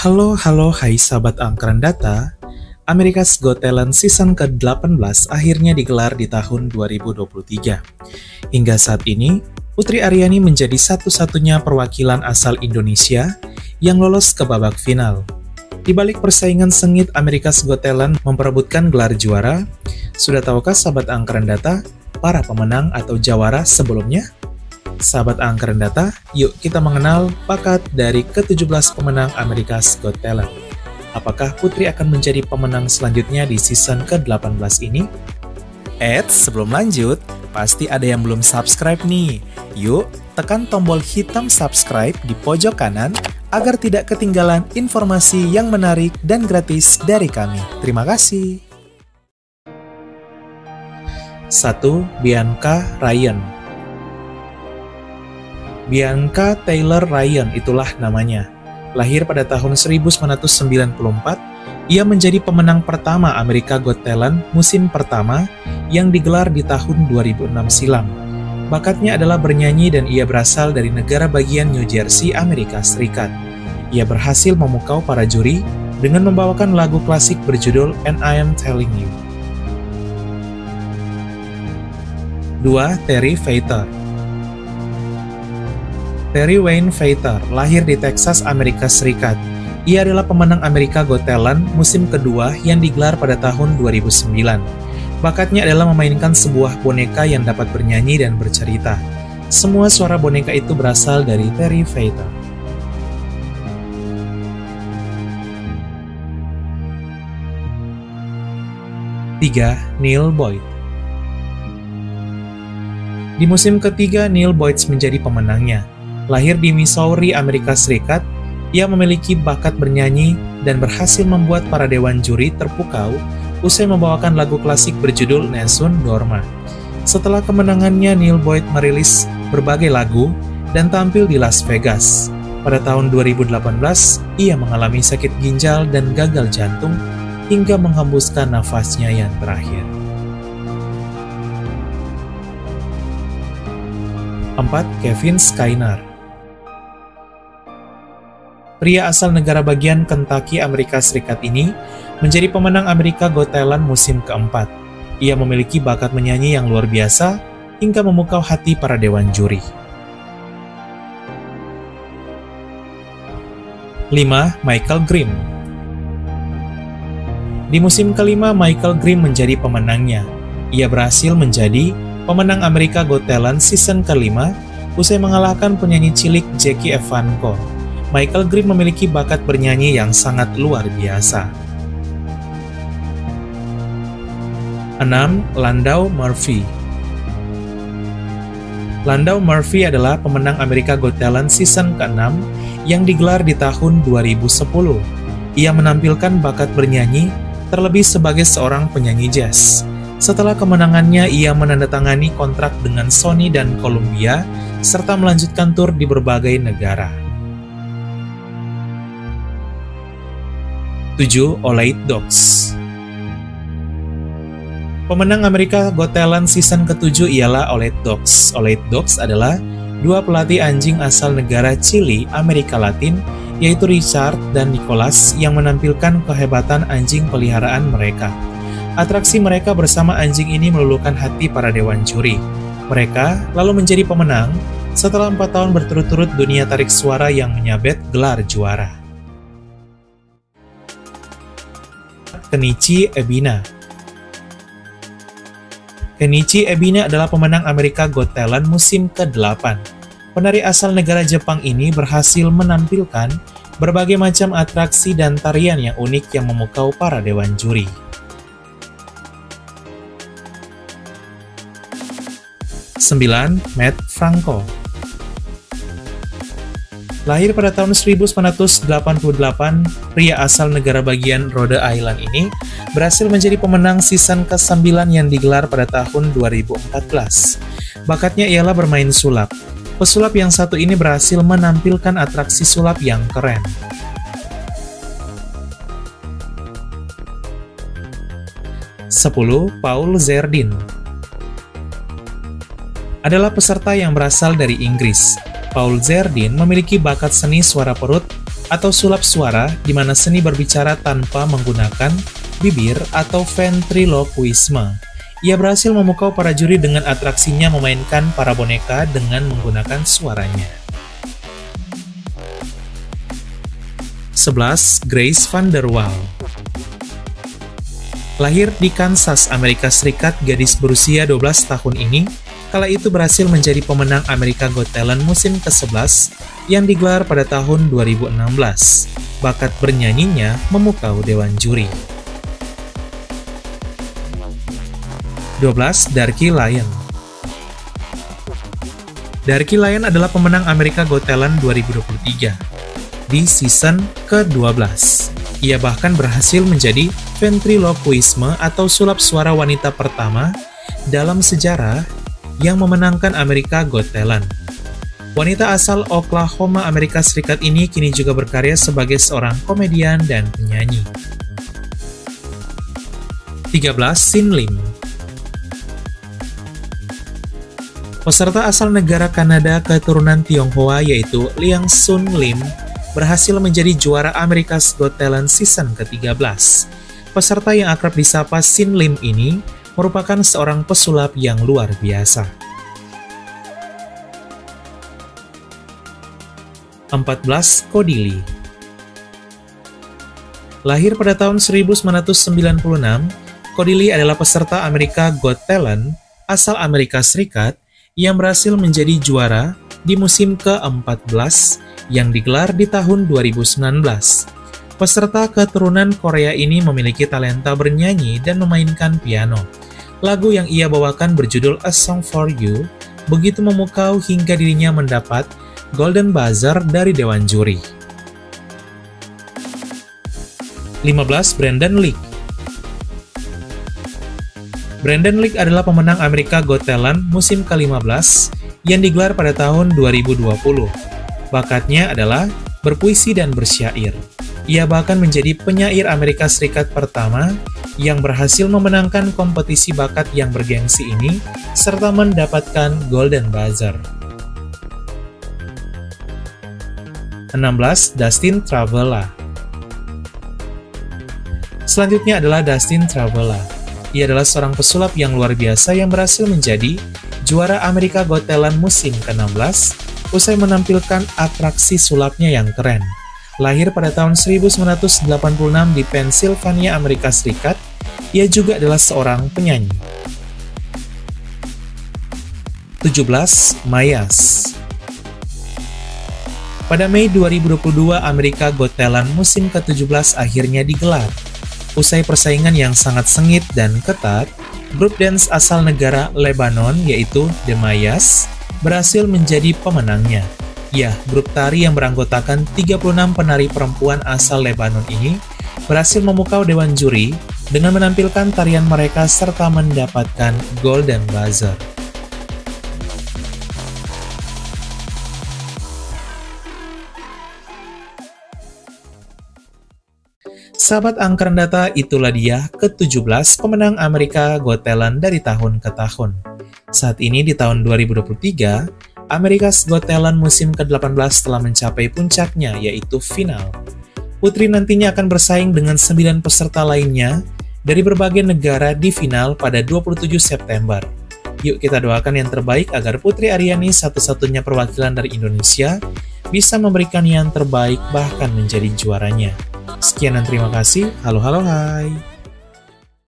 Halo, halo, hai sahabat angkeran data. America's Got Talent season ke-18 akhirnya digelar di tahun 2023. Hingga saat ini, Putri Aryani menjadi satu-satunya perwakilan asal Indonesia yang lolos ke babak final. Di balik persaingan sengit America's Got Talent memperebutkan gelar juara, sudah tahukah sahabat angkeran data para pemenang atau jawara sebelumnya? Sahabat angkeran data, yuk kita mengenal bakat dari ke-17 pemenang America's Got Talent. Apakah Putri akan menjadi pemenang selanjutnya di season ke-18 ini? Eits, sebelum lanjut, pasti ada yang belum subscribe nih. Yuk, tekan tombol hitam subscribe di pojok kanan agar tidak ketinggalan informasi yang menarik dan gratis dari kami. Terima kasih. 1. Bianca Ryan Bianca Taylor Ryan itulah namanya. Lahir pada tahun 1994, ia menjadi pemenang pertama Amerika Got Talent musim pertama yang digelar di tahun 2006 silam. Bakatnya adalah bernyanyi dan ia berasal dari negara bagian New Jersey, Amerika Serikat. Ia berhasil memukau para juri dengan membawakan lagu klasik berjudul And I Am Telling You. 2. Terry Fator Terry Wayne Feiter lahir di Texas, Amerika Serikat. Ia adalah pemenang Amerika Got Talent musim kedua yang digelar pada tahun 2009. Bakatnya adalah memainkan sebuah boneka yang dapat bernyanyi dan bercerita. Semua suara boneka itu berasal dari Terry Feiter. Tiga, Neil Boyd Di musim ketiga, Neil Boyd menjadi pemenangnya. Lahir di Missouri, Amerika Serikat, ia memiliki bakat bernyanyi dan berhasil membuat para dewan juri terpukau usai membawakan lagu klasik berjudul Nessun Dorma. Setelah kemenangannya, Neil Boyd merilis berbagai lagu dan tampil di Las Vegas. Pada tahun 2018, ia mengalami sakit ginjal dan gagal jantung hingga menghembuskan nafasnya yang terakhir. 4. Kevin Skynar pria asal negara bagian Kentucky, Amerika Serikat ini menjadi pemenang Amerika Got Talent musim keempat. Ia memiliki bakat menyanyi yang luar biasa hingga memukau hati para dewan juri. 5. Michael Grimm Di musim kelima, Michael Grimm menjadi pemenangnya. Ia berhasil menjadi pemenang Amerika Got Talent season kelima usai mengalahkan penyanyi cilik Jackie Evanko Michael Grimm memiliki bakat bernyanyi yang sangat luar biasa. 6. Landau Murphy Landau Murphy adalah pemenang Amerika Got Talent season ke-6 yang digelar di tahun 2010. Ia menampilkan bakat bernyanyi, terlebih sebagai seorang penyanyi jazz. Setelah kemenangannya, ia menandatangani kontrak dengan Sony dan Columbia, serta melanjutkan tur di berbagai negara. 7. Olate Dogs Pemenang Amerika Got Talent season ke-7 ialah Olate Dogs. Olate Dogs adalah dua pelatih anjing asal negara Chili, Amerika Latin, yaitu Richard dan Nicholas yang menampilkan kehebatan anjing peliharaan mereka. Atraksi mereka bersama anjing ini meluluhkan hati para dewan juri. Mereka lalu menjadi pemenang setelah empat tahun berturut-turut dunia tarik suara yang menyabet gelar juara. Kenichi Ebina. Kenichi Ebina adalah pemenang Amerika Got Talent musim ke-8. Penari asal negara Jepang ini berhasil menampilkan berbagai macam atraksi dan tarian yang unik yang memukau para dewan juri. Sembilan, Matt Franco Lahir pada tahun 1988, pria asal negara bagian Rhode Island ini berhasil menjadi pemenang season ke-9 yang digelar pada tahun 2014. Bakatnya ialah bermain sulap. Pesulap yang satu ini berhasil menampilkan atraksi sulap yang keren. Sepuluh, Paul Zerdin adalah peserta yang berasal dari Inggris. Paul Zerdin memiliki bakat seni suara perut atau sulap suara di mana seni berbicara tanpa menggunakan bibir atau ventriloquisme. Ia berhasil memukau para juri dengan atraksinya memainkan para boneka dengan menggunakan suaranya. 11. Grace Van der Waal Lahir di Kansas, Amerika Serikat, gadis berusia 12 tahun ini kala itu berhasil menjadi pemenang Amerika Got Talent musim ke-11 yang digelar pada tahun 2016. Bakat bernyanyinya memukau dewan juri. 12. Darky Lion Darky Lion adalah pemenang Amerika Got Talent 2023 di season ke-12. Ia bahkan berhasil menjadi ventriloquisme atau sulap suara wanita pertama dalam sejarah yang memenangkan Amerika Got Talent. Wanita asal Oklahoma, Amerika Serikat ini kini juga berkarya sebagai seorang komedian dan penyanyi. 13. Sin Lim Peserta asal negara Kanada keturunan Tionghoa yaitu Liang Sun Lim berhasil menjadi juara America's Got Talent season ke-13 Peserta yang akrab disapa Sin Lim ini merupakan seorang pesulap yang luar biasa. 14. Kodili Lahir pada tahun 1996, Kodili adalah peserta Amerika Got Talent asal Amerika Serikat yang berhasil menjadi juara di musim ke-14 yang digelar di tahun 2019. Peserta keturunan Korea ini memiliki talenta bernyanyi dan memainkan piano. Lagu yang ia bawakan berjudul A Song For You begitu memukau hingga dirinya mendapat Golden Buzzer dari Dewan Juri. 15. Brandon Leak Brandon Leak adalah pemenang Amerika Got Talent musim ke-15 yang digelar pada tahun 2020. Bakatnya adalah berpuisi dan bersyair. Ia bahkan menjadi penyair Amerika Serikat pertama yang berhasil memenangkan kompetisi bakat yang bergengsi ini serta mendapatkan Golden Buzzer. 16. Dustin Travella Selanjutnya adalah Dustin Travella. Ia adalah seorang pesulap yang luar biasa yang berhasil menjadi juara Amerika Got Talent musim ke-16 usai menampilkan atraksi sulapnya yang keren lahir pada tahun 1986 di Pennsylvania, Amerika Serikat, ia juga adalah seorang penyanyi. 17. Mayas Pada Mei 2022, Amerika Got Talent musim ke-17 akhirnya digelar. Usai persaingan yang sangat sengit dan ketat, grup dance asal negara Lebanon yaitu The Mayas berhasil menjadi pemenangnya. Ya, grup tari yang beranggotakan 36 penari perempuan asal Lebanon ini berhasil memukau dewan juri dengan menampilkan tarian mereka serta mendapatkan Golden Buzzer. Sahabat angkeran data, itulah dia ke-17 pemenang Amerika Got Talent dari tahun ke tahun. Saat ini di tahun 2023, America's Got Talent musim ke-18 telah mencapai puncaknya, yaitu final. Putri nantinya akan bersaing dengan 9 peserta lainnya dari berbagai negara di final pada 27 September. Yuk kita doakan yang terbaik agar Putri Aryani satu-satunya perwakilan dari Indonesia bisa memberikan yang terbaik bahkan menjadi juaranya. Sekian dan terima kasih. Halo halo hai.